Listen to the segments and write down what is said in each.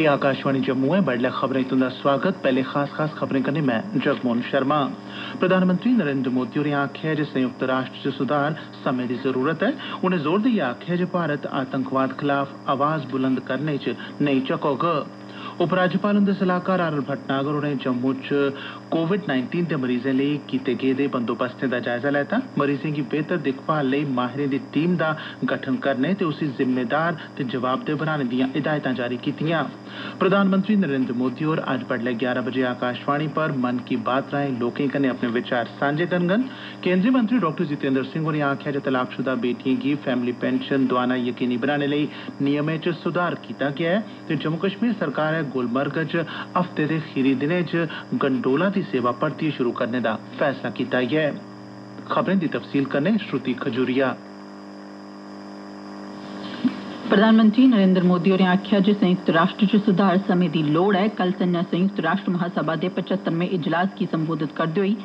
एह् आकाशवाणी जम्मू ऐ बडलै खबरें तुंदा स्वागत। पैहले खास खास खबरें कन्नै मैं जगमोहन शर्मा। प्रधानमंत्री नरेंद्र मोदी होरें आखेआ जे संयुक्त राष्ट्र च सुधार समें दी ज़रूरत ऐ उनें ज़ोर देइयै आखेआ जे भारत आतंकवाद खलाफ आवाज़ बुलंद करने च नेई झकोग उपराज्यपाल हुंदे सलाहकार आर भट्टनागर होरें जम्मू च कोविड नाइन्टीन दे मरीजें लेई कीते गेदे बंदोबस्तें दा जायजा लैता मरीजें गी बेहतर दिक्खभाल लेई माहिरें दी टीम दा गठन करने ते उसी जिम्मेदार ते जवाबदेह बनाने दियाँ हिदायतां जारी कीतियाँ प्रधानमंत्री नरेंद्र मोदी होर अज्ज बडलै ग्यारह बजे आकाशवाणी पर मन की बात राएँ लोकें कन्नै अपने विचार सांझे करङन केंद्रीय मंत्री डाक्टर जितेंद्र सिंह होरें आखेआ जे तलाकशुदा बेटिएँ गी फैमिली पेंशन दोआना यकीनी बनाने लेई नियमें च सुधार कीता गेआ ऐ ते जम्मू कश्मीर सरकारै गुलमर्ग च हफ़्ते दे खीरी दिनें च गंडोला दी सेवा परतियै शुरू करने दा फैसला कीता ऐ। खबरें दी तफसील कन्नै श्रुति खजूरिया। प्रधानमंत्री नरेंद्र मोदी होरें आखेआ जे संयुक्त राष्ट्र च सुधार समें दी लोड़ ऐ। कल संझा संयुक्त राष्ट्र महासभा दे पचहत्तरमें इजलास गी संबोधित करदे होई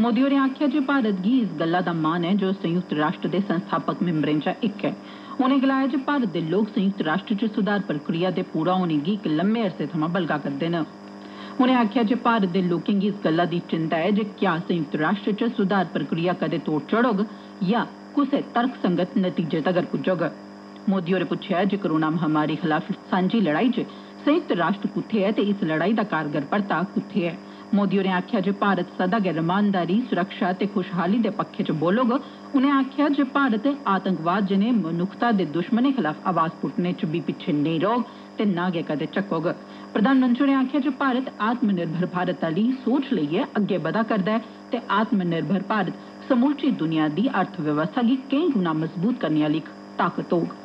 मोदी होरें आखेआ जे भारत गी इस गल्ला दा मान ऐ जे संयुक्त राष्ट्र दे संस्थापक मिम्बरें चा इक ऐ। उनें गलाया जे भारत दे लोक संयुक्त राष्ट्र च सुधार प्रक्रिया दे पूरा होने गी इक लम्मे अरसे थमां बलगा करदे न। उनें आखेआ जे भारत दे लोकें गी इस गल्ला दी चिंता ऐ जे क्या संयुक्त राष्ट्र च सुधार प्रक्रिया कदें तोड़ चढ़ोग जां कुसै तर्कसंगत नतीजे तगर पुज्जोग। मोदी होरें पुच्छेआ जे कोरोना महामारी खलाफ सांझी लड़ाई च संयुक्त राष्ट्र कुत्थे ऐ ते इस लड़ाई दा कारगर परता कुत्थे ऐ? मोदी होरें आखेआ जे भारत सदा गै रमानदारी, सुरक्षा ते खुशहाली दे पक्खै च बोलग। उनें आखेआ जे भारत आतंकवाद जनेह मनुक्खता दे दुश्मनें खलाफ आवाज़ पुट्टने च बी पिच्छे नेईं रौह्ग ते नां गै कदें झक्कोग प्रधानमंत्री होरें आखेआ जे भारत आत्मनिर्भर भारत आली सोच लेइयै अग्गे बधा करदा ऐ ते आत्मनिर्भर भारत समूलची दुनिया दी अर्थव्यवस्था गी केई गुणा मज़बूत करने आली ताकत होग।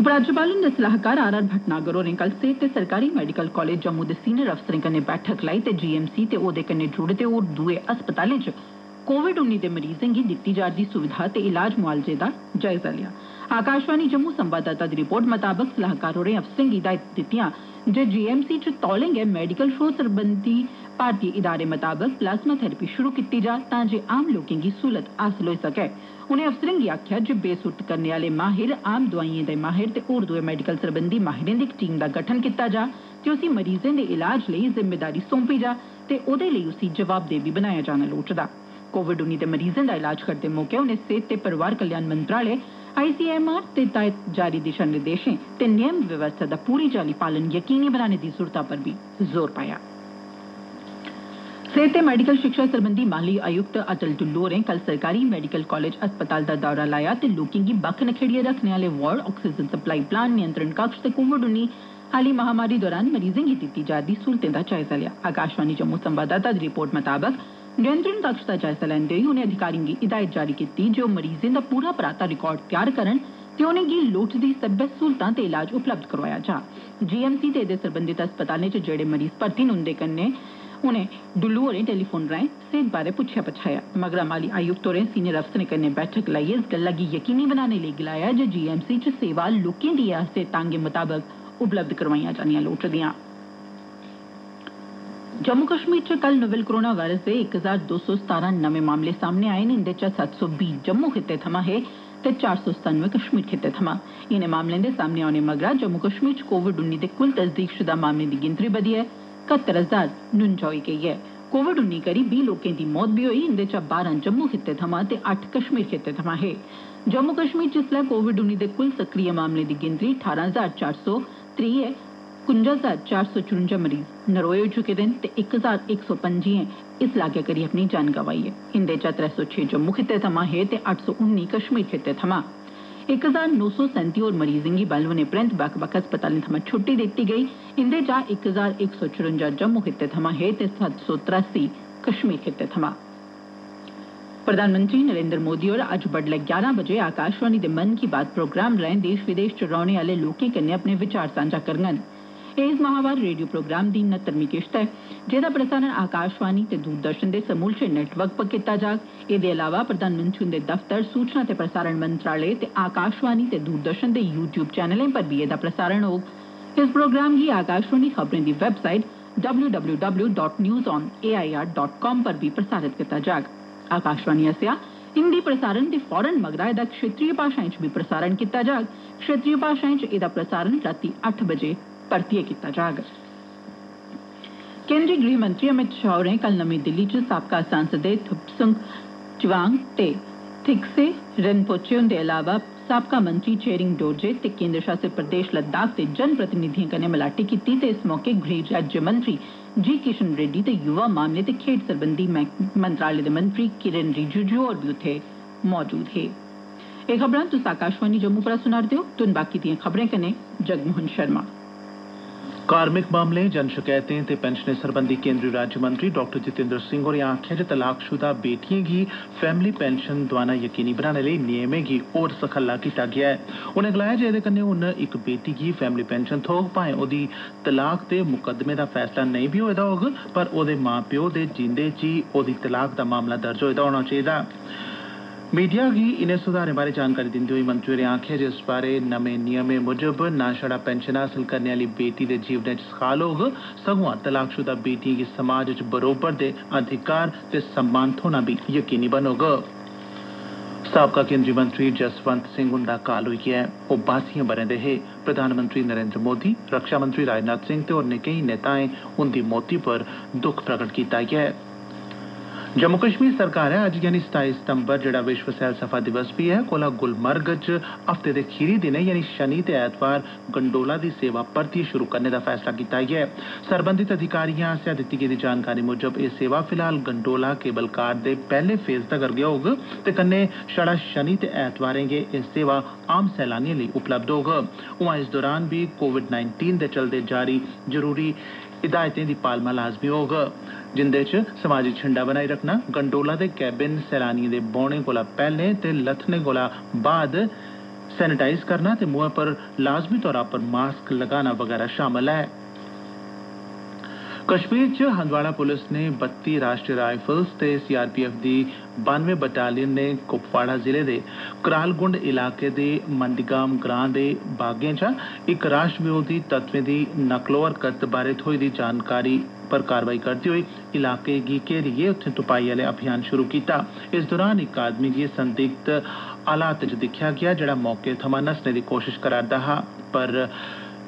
उपराज्यपाल हुंदे सलाहकार आर आर भटनागर होरें कल सेहत ते सरकारी मेडिकल कालेज जम्मू दे सीनियर अफसरें कन्नै बैठक लाई ते जीएमसी ते ओदे कन्नै जुड़े दे होर दुए अस्पतालें च कोविड उन्नी दे मरीजें गी दित्ती जा'रदी सुविधा ते इलाज मुआलजे दा जायजा लिया। आकाशवाणी जम्मू संवाददाता दी रिपोर्ट मताबक सलाहकार होरें अफसरें गी हिदायत दित्तियाँ जे जीएमसी च तौले गै मेडिकल शो सरबंधी भारतीय इदारे मताबक प्लाज्मा थेरेपी शुरू कीती जा तां जे आम लोकें गी सहूलत हासल होई सकै। उनें अफसरें गी आखेआ जे बेसुर्त करने आले माहिर, आम दोआइएँ दे माहिर ते होर दुए मेडिकल सरबंधी माहिरें दी इक टीम दा गठन कीता जा ते उसी मरीजें दे इलाज लेई ज़िम्मेदारी सौंपी जा ते ओदे लेई उसी जवाबदेह बी बनाया जाना लोड़चदा। कोविड उन्नी दे मरीजें दा इलाज करदे मौके उनें सेहत ते परिवार कल्याण मंत्रालय, आईसीएमआर दे तैह्त जारी दिशा निर्देशें ते नियम व्यवस्था दा पूरी चाल्ली पालन यकीनी बनाने दी जरूरता पर बी ज़ोर पाया। सेहत मेडिकल शिक्षा सरबंधी माली आयुक्त अटल डुल्लू होरें कल सरकारी मेडिकल कालेज अस्पताल दा दौरा लाया ते लोकें गी बक्ख नखेड़िए रखने आले वार्ड आक्सीजन सप्लाई प्लान नियंत्रण कक्ष ते कोविड उन्नी आली महामारी दौरान मरीजें गी दित्ती जा'रदी सहूलतें दा जायजा लिया आकाशवाणी जम्मू संवाददाता दी रिपोर्ट मताबक नियंत्रण कक्ष दा जायजा लैंदे होई उनें अधिकारिएँ गी हिदायत जारी कीती जे ओ मरीजें दा पूरा पराता रिकार्ड त्यार करन ते उनेंगी लोड़चदी सब्बै सहूलतां ते इलाज उपलब्ध करोआया जा। जीएमसी ते एदे सरबंधित अस्पतालें च जेड़े मरीज़ भर्थी न उन्दे कन्नै उनें डुल्लू होरें टेलीफोन राएँ सेहत बारै पुच्छेआ पछाया। मगरा माली आयुक्त होरें सीनियर अफसरें कन्नै बैठक लाइयै इस गल्ला गी यकीनी बनाने लेई गलाया जे जीएमसी च सेवा लोकें दी आस्ते तांगे मताबक उपलब्ध करोआइयाँ जानियाँ लोड़चदियाँ जम्मू कश्मीर च कल नोवेल कोरोना वायरस दे इक हज़ार दो सौ सतारां नमें मामले सामने आए न, इंदे चा सत्त सौ बीह् जम्मू खित्ते थमां हे ते चार सौ सतानवे कश्मीर खित्ते थमां। इनें मामलें दे सामने औने मगरा जम्मू कश्मीर च कोविड उन्नी दे कुल तस्दीकशुदा मामलें दी गिनतरी बधियै कत्तर हज़ार नुंजा होई गेई ऐ कोविड उन्नी करी बीह् लोकें दी मौत बी होई, इंदे चा बारां जम्मू खित्ते थमां ते अट्ठ कश्मीर खित्ते थमां हे। जम्मू कश्मीर च कोविड उन्नी दे कुल सक्रिय मामलें दी गिनतरी ठारां हज़ार चार सौ त्रीह् ऐ। कुंजा हज़ार चार सौ चुरंजा मरीज़ नरोए होई चुके न ते इक हज़ार इक सौ पंजियें इस लागै करी अपनी जान गवाई ऐ। इंदे चा त्रै सौ छे जम्मू खित्ते थमां हे ते अट्ठ सौ उन्नी कश्मीर खित्ते थमां। इक हज़ार नौ सौ सैंती होर मरीजें गी बल होने परैंत बक्ख बक्ख अस्पतालें थमां छुट्टी दित्ती गेई। इंदे चा इक हज़ार इक सौ चरुंजा जम्मू खित्ते थमां हे ते सत्त सौ त्रासी कश्मीर खित्ते थमां। प्रधानमंत्री नरेंद्र मोदी होर अज्ज बड्डलै ग्यारह बजे आकाशवाणी दे मन की बात प्रोग्राम राएँ देश विदेश च रौह्ने आले लोकें कन्नै अपने विचार सांझा करङन। एह् इस महावार रेडियो प्रोग्राम दी नत्तरमीं किश्त ऐ जेदा प्रसारण आकाशवाणी दूरदर्शन दे समूलचे नेटवर्क पर एह्दे अलावा प्रधानमंत्री हुंदे दफ्तर, सूचना प्रसारण मंत्रालय आकाशवाणी दूरदर्शन दे यू ट्यूब चैनलें पर बी एह्दा प्रसारण होग। इस प्रोग्राम आकाशवाणी खबरें दी वेबसाइट www.newsonair.com पर बी प्रसारित कीता जाग। आकाशवाणी आसेआ, हिंदी प्रसारण दे फ़ौरन मगरा एह्दा क्षेत्रीय भाषाएँ बी प्रसारण कीता जाग। क्षेत्रीय भाषाएँ च एह्दा प्रसारण बजे परतियै कीता जाग। केंद्रीय गृह मंत्री अमित शाह होरें कल नमीं दिल्ली च साबका सांसदें थुपसुंग चवांग ते थिकसे रिनपोचे हुंदे अलावा साबका मंत्री चेरिंग डोरजे ते केंद्र शासित प्रदेश लद्दाख दे जन प्रतिनिधिएँ कन्नै मलाटी कीती ते इस मौके गृह राज्य मंत्री जी किशन रेड्डी ते युवा मामले ते खेड्ड सरबंधी मंत्रालय दे मंत्री किरण रिजिजू होर उत्थे मौजूद हे। एह् खबरां तुस आकाशवाणी जम्मू परा सुना'रदे ओ तुन बाकी दिएँ खबरें कन्नै जगमोहन शर्मा। कार्मिक मामले जन शकैतें ते पेंशनें सरबंधी केंद्री राज्य मंत्री डाक्टर जितेंद्र सिंह होरें आखेआ जे तलाकशुदा बेटिएँ गी फैमिली पेंशन दोआना यकीनी बनाने लेई नियमें गी होर सखल्ला कीता गेआ ऐ। उनें गलाया जे एह्दे कन्नै हून इक बेटी गी फैमिली पेंशन थ्होग, भाएँ ओह्दी तलाक दे मुकदमे दा फैसला नेईं बी होए दा होग, पर ओह्दे माँ प्यो दे जींदे च ओह्दी तलाक दा मामला दर्ज होए दा होना चाहिदा। मीडिया गी इनें सुधारें बारै जानकारी दिंदे होई मंत्री होरें आखेआ जे इस बारै नमें नियमें मुजब ना छड़ा पेंशन हासल करने आली बेटी दे जीवनै च सखाल होग, सगुआं तलाकशुदा बेटिएँ गी समाज च बरोबर दे अधिकार ते सम्मान थ्होना बी यकीनी बनोग। साबका केंद्री मंत्री जसवंत सिंह हुंदा काल होई गेआ ऐ ओह् ब'रें दे हे। प्रधानमंत्री नरेंद्र मोदी रक्षा मंत्री राजनाथ सिंह ते होरनें केई नेताएँ उंदी मौती पर दुख प्रगट कीता ऐ। जम्मू कश्मीर सरकारै अज्ज यानी सताई सितंबर जेड़ा विश्व सैलसफा दिवस बी ऐ कोला गुलमर्ग च हफ़्ते दे खीरी दिनें यानी शनि ते ऐतवार गंडोला दी सेवा परतियै शुरू करने दा फैसला कीता ऐ सरबंधित अधिकारिएँ आसेआ दित्ती गेदी जानकारी मुजब एह् सेवा फ़िलहाल गंडोला केबल कार दे पैहले फ़ेज़ तगर गै होग ते कन्नै छड़ा शनि ते ऐतवारें गै एह् सेवा आम सैलानिएँ लेई उपलब्ध होग उआं इस दौरान बी कोविड नाइन्टीन दे चलदे जारी ज़रूरी हिदायतें दी पालमा लाजमी होग, जिंदे च समाजी छिंडा बनाई रखना, गंडोला दे कैबिन सैलानिएँ दे बौहने कोला पैह्ले ते लथने कोला बाद सैनिटाइज करना ते मुंहै पर लाजमी तौरा पर मास्क लगाना वगैरा शामल ऐ। कश्मीर च हंदवाड़ा पुलिस ने बत्ती राष्ट्रीय राइफल्स ते सीआरपीएफ दी बानवे बटालियन ने कुपवाड़ा ज़िले दे करालगुंड इलाके दे मंडीगाम ग्रां दे बागें चा इक राष्ट्र विरोधी तत्वें दी नकलो हरकत बारै थ्होई दी जानकारी पर कारवाई करदे होई इलाके गी घेरियै उत्थे तुपाई आले अभियान शुरू कीता। इस दौरान इक आदमी गी संदिग्ध हालात च दिक्खेआ गेआ जेड़ा मौके थमां नस्सने दी कोशिश करा'रदा हा। पर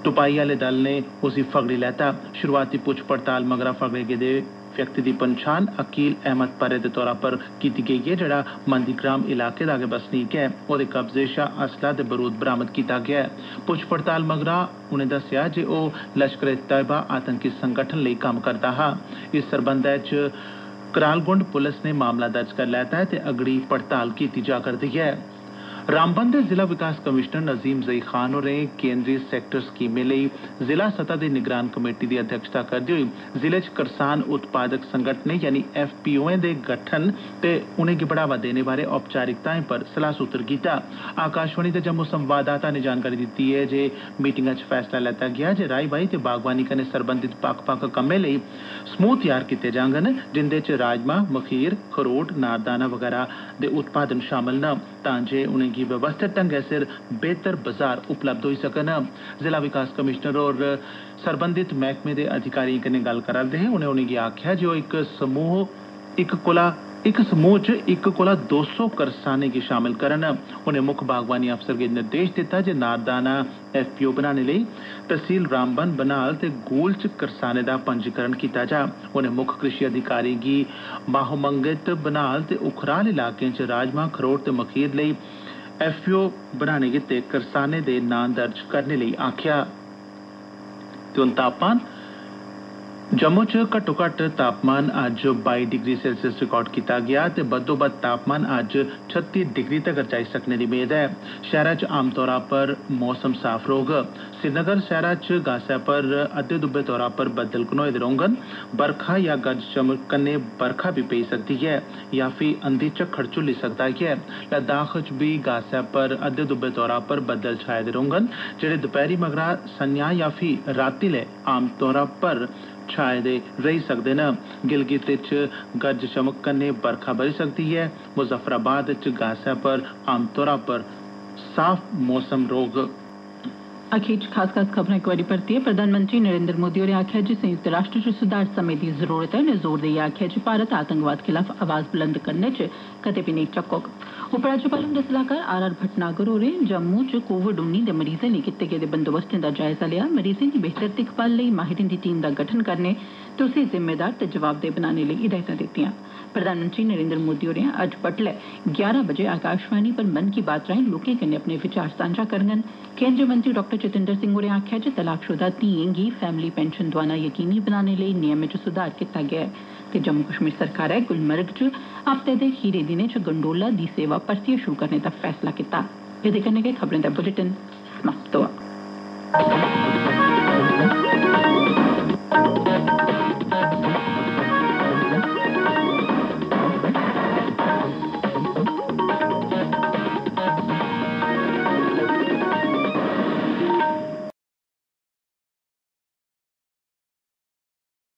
तुपाई आले दल ने उसी फगड़ी लैता। शुरुआती पुच्छ पड़ताल मगरा फगड़े गेदे व्यक्ति दी पंछान अकील अहमद परे दे तौरा पर कीती गेई ऐ जेड़ा मंदीग्राम इलाके दा गै बसनीक ऐ। ओह्दे कब्जे शा असला ते बरूद बरामद कीता गेआ ऐ। पुच्छ पड़ताल मगरा उनें दस्सेआ जे ओह् लश्कर तैयबा आतंकी संगठन लेई कम्म करदा हा। इस सरबंधै च करालगुंड पुलस ने मामला दर्ज करी लैता ऐ ते अगड़ी पड़ताल कीती जा करदी ऐ। रामबन दे जिला विकास कमिशनर नजीम जई खान होरें केंद्री सैक्टर स्कीमें लेई जिला सतह दी निगरान कमेटी दी अध्यक्षता करदे होई ज़िले च करसान उत्पादक संगठनें यानी एफपीओएँ दे गठन ते उनेंगी बढ़ावा देने बारै औपचारिकताएँ पर सलाह सूत्र कीता आकाशवाणी दे जम्मू संवाददाता ने जानकारी दित्ती ऐ जे मीटिंगा च फैसला लैता गेआ जे राई बाई ते बागवानी कन्नै सरबंधित बक्ख बक्ख कम्में लेई समूह तैयार कीते जाङन जिंदे च राजमा मखीर खरोट नारदाना वगैरा दे उत्पादन शामल न तां जे उनेंगी गी व्यवस्थित ढंगै सिर बेहतर बाज़ार उपलब्ध होई सकन। जिला विकास कमिशनर होर सरबंधित मैह्कमे दे अधिकारिएँ कन्नै गल्ल करा'रदे हे। उनें उनेंगी आखेआ जे ओह् इक समूह, इक कोला, इक समूह च इक कोला दो सौ करसानें गी शामल करन। उनें मुक्ख बागवानी अफसर गी निर्देश दित्ता जे नारदाना एफपीओ बनाने लेई तहसील रामबन बनाल ते गूल च करसानें दा पंजीकरण कीता जा। उनें मुक्ख कृषि अधिकारी गी बाहुमंगत बनाल ते उखराल इलाकें च राजमा, खरोट ते मखीर लेई एफपीओ बनाने गितै करसानें दे नां दर्ज करने लेई आखेआ तापमान जम्मू च घट्टो घट्ट तापमान अज्ज बाई डिग्री सेल्सियस रिकार्ड कीता गेआ ते बद्धोबद्ध तापमान अज्ज छत्ती डिग्री तगर जाई सकने दी मेद ऐ। शैह्रा च आमतौरा पर मौसम साफ़ रौह्ग। श्रीनगर शैह्रा च गासै पर अद्दे दुब्बे तौरा पर बद्दल घनोए दे रौह्ङन बरखा या गज चमक कन्नै बरखा बी पेई सकदी ऐ, या फ्ही अंधी झक्खड़ झुल्ली सकदा ऐ। लद्दाख च बी गासै पर अद्दे दुब्बे तौरा पर बद्दल छाए दे रौह्ङन जेह्ड़े दपैह्री मगरा संञा या फ्ही रातीं लै आमतौरा पर छाए दे रेही सकदे न। गिलगित च चमक कन्नै बरखा बरी सकदी ऐ। मुजफ्फराबाद च गासै पर, आमतौरा पर साफ़ मौसम रौह्ग अखीर च खास खास खबरां इक बारी परतियै प्रधानमंत्री नरेन्द्र मोदी होरें आखेआ जे संयुक्त राष्ट्र च सुधार समें दी ज़रूरत ऐ उनें ज़ोर देइयै आखेआ जे भारत आतंकवाद खिलाफ आवाज़ बुलंद करने च कदें बी नेई झक्कोग उपराज्यपाल हुंदे सलाहकार आर आर भटनागर होरें जम्मू च कोविड उन्नी दे मरीजें लेई कीते गेदे बंदोबस्तें दा जायजा लेआ। मरीजें दी बेहतर दिक्खभाल लेई माहिरें दी टीम दा गठन करने ते उसी जिम्मेदार ते जवाबदेह बनाने लेई हिदायतां दित्तिआं प्रधानमंत्री नरेन्द्र मोदी होरें अज्ज बड्डलै ग्यारह बजे आकाशवाणी पर मन की बात राएँ लोकें कन्नै अपने विचार सांझा करङन। केंद्रीय मंत्री डाक्टर जितेंद्र सिंह होरें आखेआ जे तलाकशुदा धीएँ गी फैमिली पेंशन दोआना यकीनी बनाने लेई नियमें च सुधार कीता गेआ ऐ ते जम्मू कश्मीर सरकारै गुलमर्ग च हफ़्ते दे खीरे दिनें च गंडोला दी सेवा परतियै शुरु करने दा फैसला कीता। एह्दे